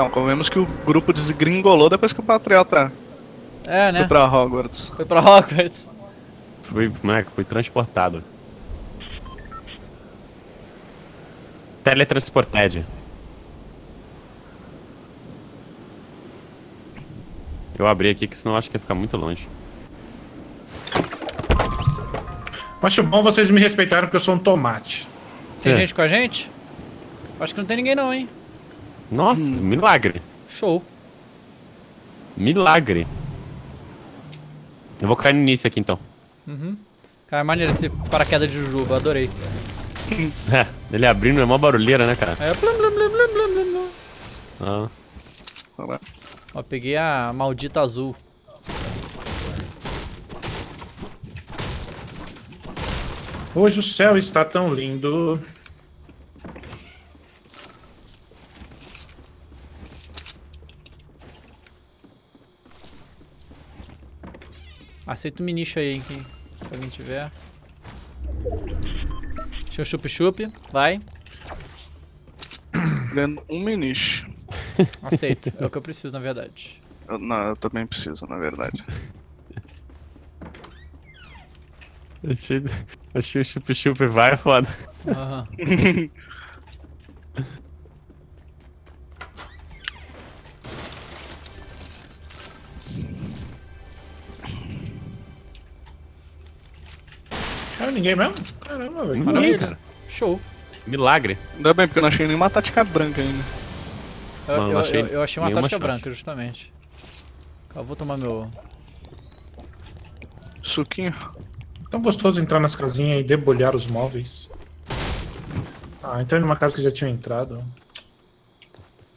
Não, convemos que o grupo desgringolou depois que o Patriota É, né? foi pra Hogwarts. Foi pra Hogwarts. Fui, moleque, fui transportado. Teletransported. Eu abri aqui, que senão eu acho que ia ficar muito longe. Acho bom vocês me respeitarem porque eu sou um tomate. Tem É. gente com a gente? Acho que não tem ninguém não, hein? Nossa, milagre. Show. Milagre. Eu vou cair no início aqui então. Cara, maneiro esse paraquedas de Jujuba, adorei. É, ele abrindo é mó barulheira, né, cara? Eu blum, blum, blum, blum, blum, blum. Ah, Ó, peguei a maldita azul. Hoje o céu está tão lindo. Aceita o minicho aí, hein, se alguém tiver. Deixa eu chup-chup, vai. Querendo um minish. Aceito, é o que eu preciso, na verdade. Eu- não, eu também preciso, na verdade. achei, achei o chup-chup vai, é foda. Aham. Caiu ninguém mesmo? Caramba, velho. Ninguém, Maravilha. cara. Show. Milagre. Ainda bem, porque eu não achei nenhuma tática branca ainda. Eu, Mano, eu- não achei eu- eu achei uma tática shot. branca, justamente. Eu vou tomar meu... Suquinho. Tão gostoso entrar nas casinhas e debulhar os móveis. Ah, entrei numa casa que já tinha entrado.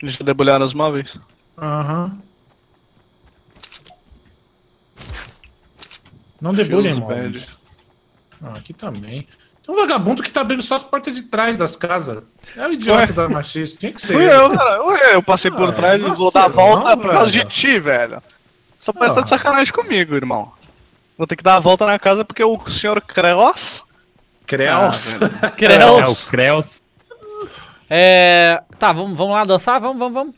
Deixa eu debulhar os móveis. Aham. Não debulhem móveis. Ah, aqui também. Tem um vagabundo que tá abrindo só as portas de trás das casas. É o idiota Ué? da machista. Tinha que ser. Fui eu, cara. Ué, eu passei por Ah, trás e vou dar a volta não, por causa de velho. ti, velho. Só parece Ah. de sacanagem comigo, irmão. Vou ter que dar a volta na casa porque o senhor Kreos. Creus. Ah, velho. É, o. Creus. É... Tá, vamos, vamos lá dançar? Vamos, vamos, vamos.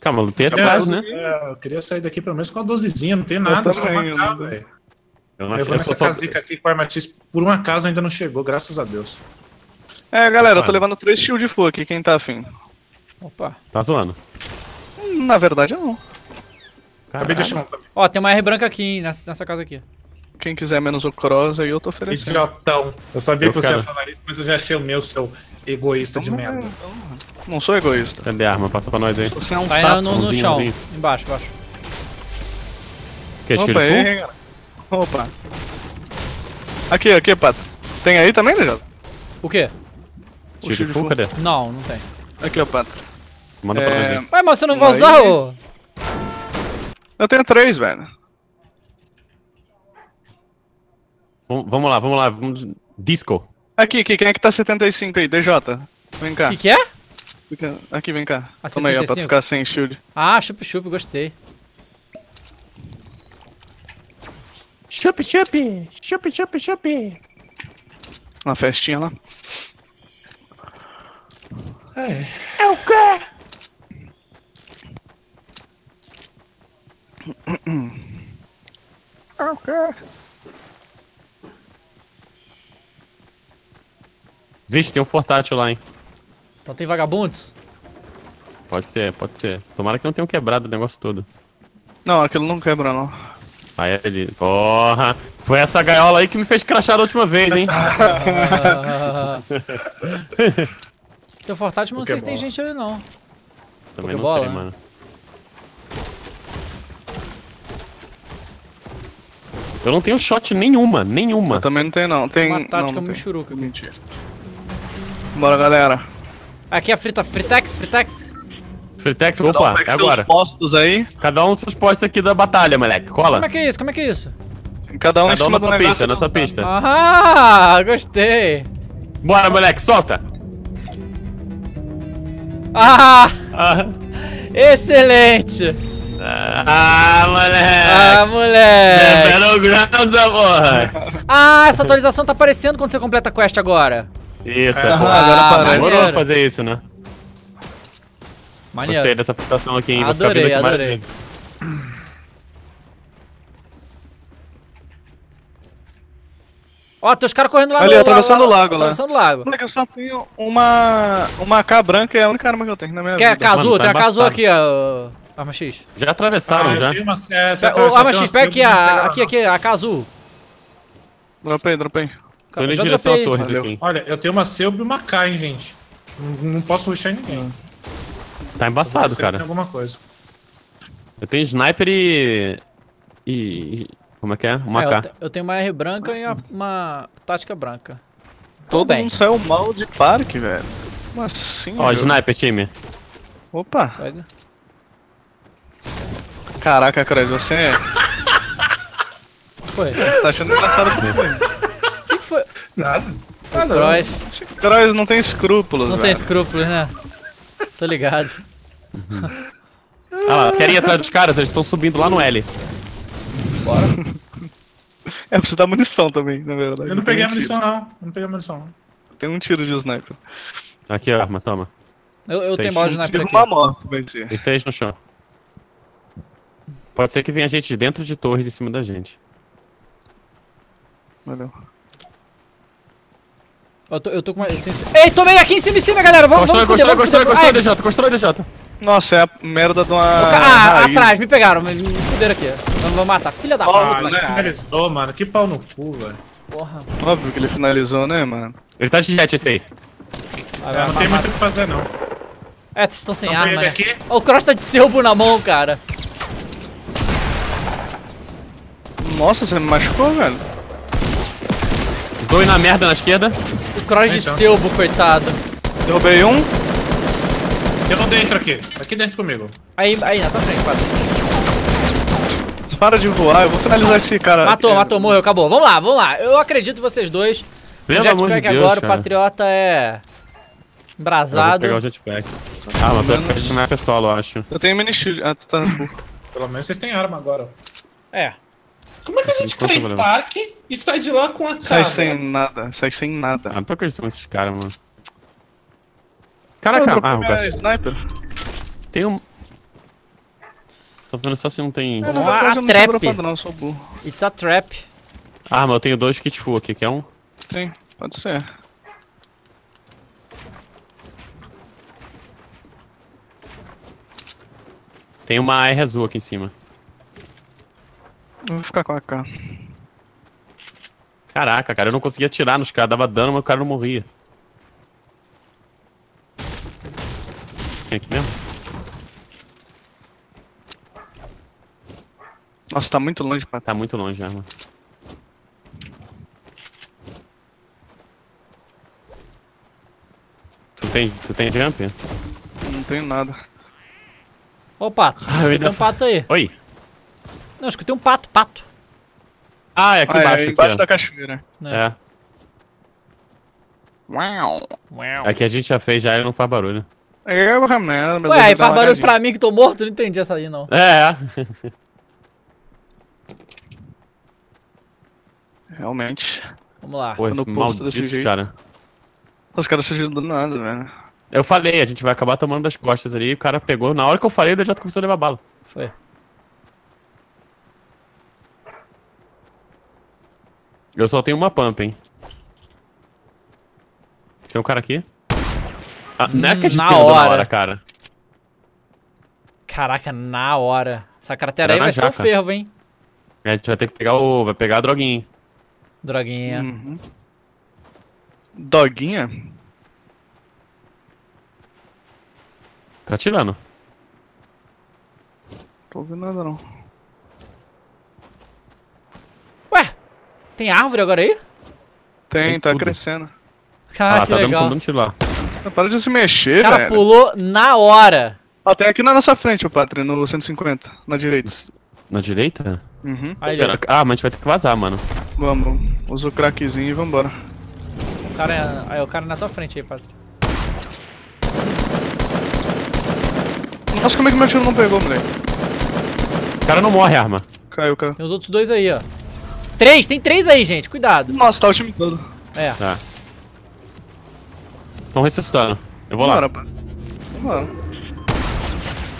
Calma, lutei essa né? é, eu queria sair daqui pelo menos com a dozezinha, não tem nada, só casa, eu- velho. Eu não Eu vou nessa só... casica aqui com a Armatiz, por um acaso ainda não chegou, graças a Deus. É, galera, eu tô levando três shield de fogo aqui, quem tá afim? Opa. Tá zoando. Na verdade, não. Acabei de achar um também. Ó, tem uma R branca aqui, hein, nessa, nessa casa aqui. Quem quiser menos o Cross aí, eu tô oferecendo. Idiotão. Eu sabia Eu que você quero. ia falar isso, mas eu já achei o meu, seu egoísta de Então, merda. então, Não sou egoísta. Cadê a arma? Passa pra nós aí. Você é um Tá sapo. no, no chão. Embaixo, embaixo. Que é Opa, aí, cara. Opa. Aqui, aqui, Pato. Tem aí também, né, O quê? O Tiro full, full. cadê? Não, não tem. Aqui, ó, Pato. Manda pra nós É... aí. Ué, mas você não vai usar, ô? Eu tenho três, velho. Vamos vamos lá, vamos lá. Vamos... Disco. Aqui, aqui, quem é que tá 75 aí? DJ. Vem cá. O que, que é? Aqui, vem cá. A Toma aí, ó, pra tu 75? ficar sem shield. Ah, chup-chup, gostei. Chup, chup. Chup, chup, chup. Na festinha lá. É. É o quê? Ah, ok. Vixe, tem um fortátil lá, hein? Então tem vagabundos? Pode ser, pode ser. Tomara que não tenham quebrado o negócio todo. Não, aquilo não quebra, não. Aí ele. Porra! Foi essa gaiola aí que me fez crachar da última vez, hein? Teu Fortnite, mas não sei se tem gente ali, não. Também não sei, né? mano. Eu não tenho shot nenhuma, nenhuma. Eu também não tem, não. Tem. Uma não, tática não tem. michuruca aqui. Mentira. Bora, galera. Aqui a frita, Fritex, Fritex. Fritex, Cada um opa, pega é seus agora. postos aí. Cada um seus postos aqui da batalha, moleque. Cola. Como é que é isso? Como é que é isso? Cada um Cada um nessa negócio. pista, nessa avançado. pista. Ah, gostei. Bora, moleque, solta! Ah, Ah, excelente. ah moleque! Ah, moleque. Battlegrounds, porra! Ah, essa atualização tá aparecendo quando você completa a quest agora. Isso, É, é, porra. agora Ah, parece. Demorou maneiro. fazer isso, né? Maneiro. Gostei dessa fixação aqui, hein? Adorei, adorei. Ó, tem os caras correndo lá Ali, no... atravessando o lago lá. Atravessando o lago. Moleque, eu só tenho uma. Uma AK branca, é a única arma que eu tenho na minha Quer vida. Kazu? Mano, tá tem a Kazu aqui, ó. Arma X. Já atravessaram, Ah, já. uma- é, já Ô, Arma X, pega aqui, a, aqui, aqui, a Kazu. Dropei, dropei. Tô indo em direção à torre. Olha, eu tenho uma Selby e uma K, hein, gente. Não, não posso rushar ninguém. Tá embaçado, Tem cara. alguma coisa. Eu tenho sniper e... E... Como é que é? Uma É, eu, K. eu tenho uma R branca e uma, uma tática branca. Todo bem. mundo saiu mal de parque, velho. Como assim? Ó, jogo? sniper, time. Opa! Pega. Caraca, Cross, você é- O que foi? tá achando engraçado comigo. O que foi? Nada. O Cross Esse Cross não tem escrúpulos, não tem velho. escrúpulos, né? Tô ligado. Ah lá, querem ir atrás dos caras, eles estão subindo lá no L. É, precisa dar munição também, na verdade. Eu não Tem peguei a munição, não. Eu não peguei a munição, não. Tem um tiro de sniper. Aqui, ó, arma, toma. Eu, eu tenho bala de sniper aqui. uma morte. Tem seis no chão. Pode ser que venha gente de dentro de torres em cima da gente. Valeu. Eu tô, eu tô com uma... eu tenho- Ei, tomei aqui em cima, em cima, galera. Vamos, Constrói, vamos fuder, constrói, vamos constrói, fuder. constrói, DJ, constrói, DJ. Nossa, é a merda de uma. Ah, raiz. atrás, me pegaram, me, me fuderam aqui. Vamos, matar. Filha da Ó, puta, né? cara. Finalizou, mano. Que pau no cu, velho. Porra. Óbvio que ele finalizou, né, mano? Ele tá de jet esse aí. É, vai, não tem muito o que fazer, não. É, vocês estão sem Então, arma, ele né? Ó, o Cross tá de selbo na mão, cara. Nossa, você me machucou, velho? Zoe na merda na esquerda. O Cross de selbo, coitado. Derrubei um. Eu não dentro aqui. Aqui dentro comigo. Aí, aí, na tua frente, quase. Para de voar, eu vou finalizar esse cara. Matou, aqui. matou, morreu, acabou. Vamos lá, vamos lá. Eu acredito em vocês dois. Pelo o amor de jetpack Deus, agora, cara. o Patriota é... Eu vou Embrasado. pegar o jetpack. Ah, mas tô de sniper solo, eu acho. Eu tenho mini shield. Ah, tu tá. Pelo menos vocês têm arma agora. É. Como é que a gente cai em parque e sai de lá com a Sai cara? sem nada, sai sem nada. Ah, não tô acreditando nesses caras, mano. Caraca, ah, o gasto. sniper. Tem um. Tô vendo só se não tem. É, na eu não trap. não, eu sou burro. It's a trap. Ah, mas eu tenho dois kit full aqui, quer um? Tem, pode ser. Tem uma AR azul aqui em cima. Eu vou ficar com a AK. Caraca, cara, eu não conseguia atirar nos caras, dava dano, mas o cara não morria. Tem aqui mesmo? Nossa, tá muito longe, Pato. Tá muito longe a arma. Tu tem, tu tem jump? Não tenho nada. Ô, Pato. Ah, ainda- um pato aí. Oi! Não, escutei um pato, pato. Ah, é aqui Ah, embaixo. é, embaixo aqui, da cachoeira. ó. É. Uau. Uau. É a gente já fez já, ele não faz barulho. É, uma merda, mas Ué, eu aí faz barulho pra mim que tô morto? Não entendi essa aí, não. É, Realmente. Vamos lá. Pô, esse Quando eu posto desse maldito, jeito. cara. Os caras surgiram do nada, velho. Eu falei, a gente vai acabar tomando das costas ali, o cara pegou. Na hora que eu falei, ele já começou a levar bala. Foi. Eu só tenho uma pump, hein. Tem um cara aqui. Ah, não é Hum, que a gente na tem na hora. hora, cara. Caraca, na hora. Essa cratera aí Era vai ser um jaca. fervo, hein? A gente vai ter que pegar o. Vai pegar a droguinha. Droguinha. Uhum. Doguinha? Tá atirando. Tô ouvindo nada, não. Ué, tem árvore agora aí? Tem, Tem tá tudo. crescendo. Caraca, ah, que tá dando, legal. dando tiro lá. Para de se O mexer, cara velho. pulou na hora. Ó, tem aqui na nossa frente, o Patri, no 150, na direita. Na direita? Uhum. Aí, Pera- Ah, mas a gente vai ter que vazar, mano. Vamos. Usa o crackzinho e vambora. o cara é, aí, o cara é na tua frente aí, Patrick. Nossa, como é que meu tiro não pegou, moleque? O cara não morre, arma. Caiu, caiu. Tem os outros dois aí, ó. Três, tem três aí, gente. Cuidado. Nossa, tá o time todo. É. Tá. Estão ressuscitando. Eu vou lá. Vambora, Patri. Vambora.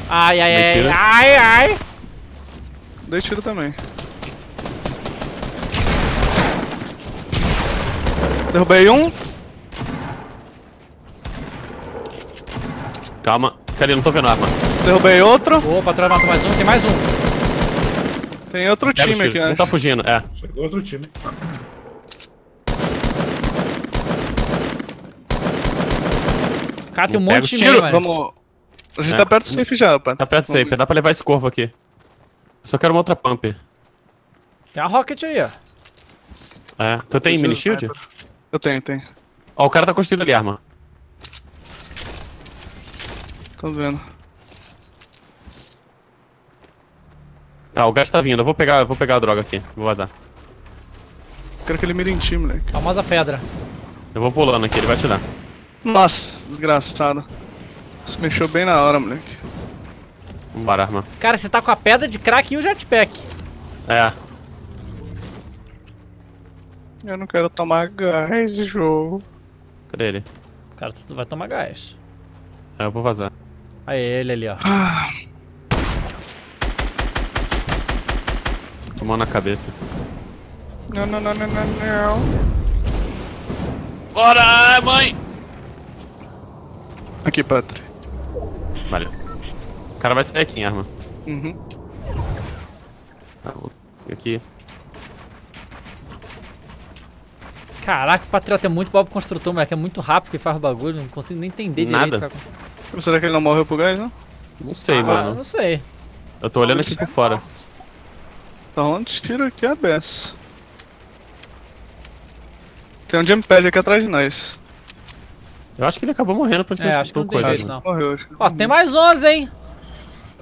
Ai, ai, ai, ai, ai. Dei tiro também. Derrubei um. Calma. Cadê? Não tô vendo a arma. Derrubei outro. Boa, patrão matou mais um, tem mais um. Tem outro Pega o time aqui, Um né? tá fugindo, é. Chegou outro time. Cara, tem um monte de tiro, mano. Vamos. A gente É. tá perto do safe já, pá. Tá perto do safe. Dá pra levar esse corvo aqui. Só quero uma outra pump. Tem a rocket aí, ó. É. Tu tem mini shield? Eu tenho, tenho. Ó, o cara tá construindo ali arma. Tô vendo. Ah, o gás tá vindo. Eu vou pegar, vou pegar a droga aqui. Vou vazar. Quero que ele mire em ti, moleque. Famosa pedra. Eu vou pulando aqui, ele vai te dar. Nossa, desgraçado. Se mexeu bem na hora, moleque. Vambora, arma. Cara, você tá com a pedra de crack e o jetpack. É. Eu não quero tomar gás de jogo. Cadê ele? Cara, tu vai tomar gás. É, eu vou vazar. Aí, ele ali, ó. Tomou na cabeça. Não, não, não, não, não, não. Bora, mãe! Aqui, Patri. Valeu. O cara vai sair aqui em arma. Uhum. Tá, vou- Aqui. Caraca, o Patriota é muito Bob Construtor, moleque. É muito rápido que faz o bagulho. Não consigo nem entender Nada. direito. cara. Será que ele não morreu pro gás, não? Não sei, Ah, mano. não sei. Eu tô olhando aqui por fora. Tá rolando tiro aqui a beça. Tem um jump pad aqui atrás de nós. Eu acho que ele acabou morrendo por É, acho que não tem coisa. jeito, não. Morreu, acho. Ó, tem mais 11, hein?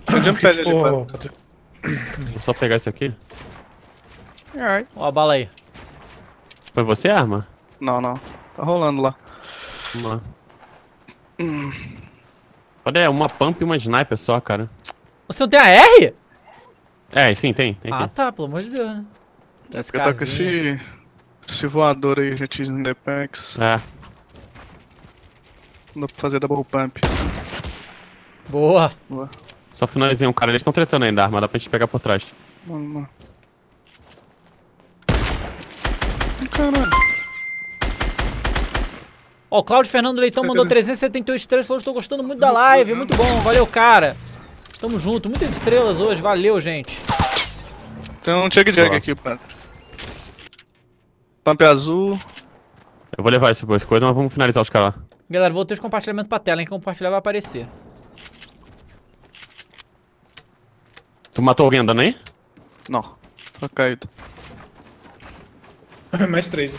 Tem um jump pad ali, Pô, Patri. Vou só pegar esse aqui. Ai. Ó, a bala aí. Foi você a arma? Não, não. Tá rolando lá. Vamos lá. Olha, é uma pump e uma sniper só, cara. Você não tem a R? É, sim, tem. tem Ah, aqui. tá, pelo amor de Deus, né? Esse Porque tá com esse. Esse voador aí, tinha no Apex. É. Não dá pra fazer double pump. Boa. Boa. Só finalizei um cara. Eles estão tretando ainda a arma, dá pra gente pegar por trás. Mano, mano. Caralho. Ó, o Claudio Fernando Leitão mandou 378 estrelas, falou: estou gostando muito da live, muito bom, valeu, cara. Tamo junto, muitas estrelas hoje, valeu, gente. Tem um Chug Jug aqui, Patri. Pump azul. Eu vou levar esse boas coisas, mas vamos finalizar os caras lá. Galera, voltei os compartilhamentos pra tela, hein? Quem compartilhar vai aparecer. Tu matou alguém andando aí? Não. Tá caído. Mais três.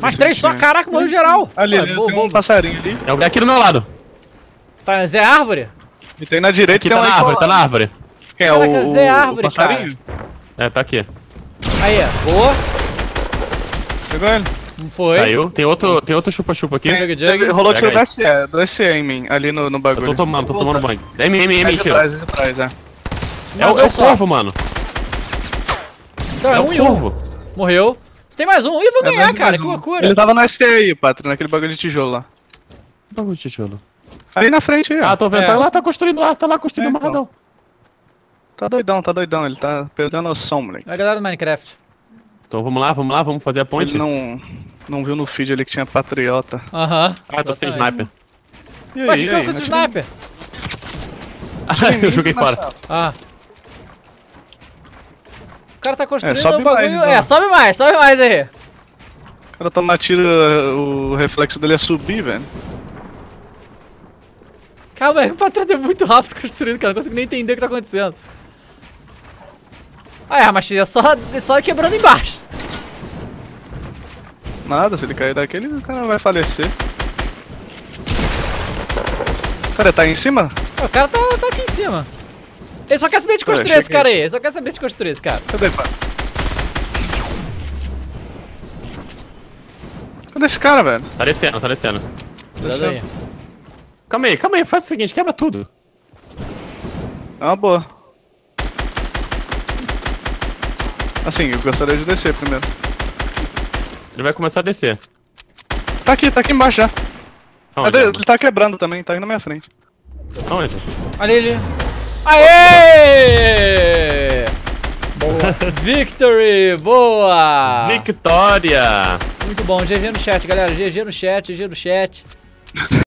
Mais três só, caraca, morreu geral. Ali, Ó, ali boa, tem boa. um passarinho ali. É alguém aqui do meu lado. Tá, Zé Árvore? E tem na direita Aqui tem tá um na árvore, tá colado. na árvore. Quem é Caraca, o, Zé o Árvore, passarinho? É, tá aqui. Aí, ó. Boa. Pegou ele? Não foi. Caiu. Tem outro, tem outro chupa-chupa aqui. Jug, jug. Teve- Rolou tiro Pega do SE, do SE em mim, ali no, no Eu bagulho. tô tomando, tô tomando banho. M, M, M, trás, aí de trás, é. É o, é o corvo, mano. Então, é, É um o e um. Morreu. Você tem mais um. Ih, vou É ganhar, mais- cara. mais Que um. loucura. Ele tava no SE aí, Patri, naquele bagulho de tijolo lá. Bagulho de tijolo. Ali na frente aí, ó. Ah, tô vendo. É. Tá lá, tá construindo lá, tá lá construindo É, um então. amarradão. Tá doidão, tá doidão. Ele tá perdendo a noção, moleque. É a galera do Minecraft. Então vamos lá, vamos lá, vamos fazer a ponte. Ele não, não viu no feed ali que tinha patriota. Aham. Ah, tô sem sniper. E Ué, aí, que e que eu aí? o em- sniper? eu joguei fora. Ah. O cara tá construindo É, sobe o bagulho. mais, então. É, sobe mais, sobe mais aí. O cara toma tiro, o reflexo dele é subir, velho. Calma aí, o patrão é muito rápido construindo, cara. Não consigo nem entender o que tá acontecendo. Ah, é, mas é só, é só quebrando embaixo. Nada, se ele cair daquele, o cara vai falecer. Cara, tá aí em cima? O cara tá, tá aqui em cima. Ele só quer saber de construir esse cara aí. Ele só quer saber de construir esse cara. Cadê, pá? Cadê esse cara, velho? Tá descendo, tá descendo. Cuidado aí. Calma aí, calma aí, faz o seguinte, quebra tudo. É uma boa. Assim, eu gostaria de descer primeiro. Ele vai começar a descer. Tá aqui, tá aqui embaixo já. Aonde? Ele tá quebrando também, tá aí na minha frente. Onde? Ali, ali. Aê! Boa. Victory! Boa! Vitória! Muito bom. GG no chat, galera. GG no chat, GG no chat.